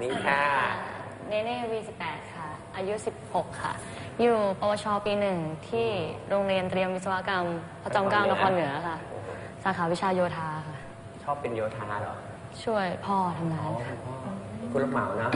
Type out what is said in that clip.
มิ้นค่ะ เนเน่วีสแปดค่ะ อายุ 16 ค่ะ อยู่ปวชปีหนึ่งที่โรงเรียนเตรียมวิศวกรรมพระจอมเกล้านครเหนือค่ะ สาขาวิชาโยธาค่ะ ชอบเป็นโยธาเหรอ ช่วยพ่อทำงานค่ะคุณรับเหมานะ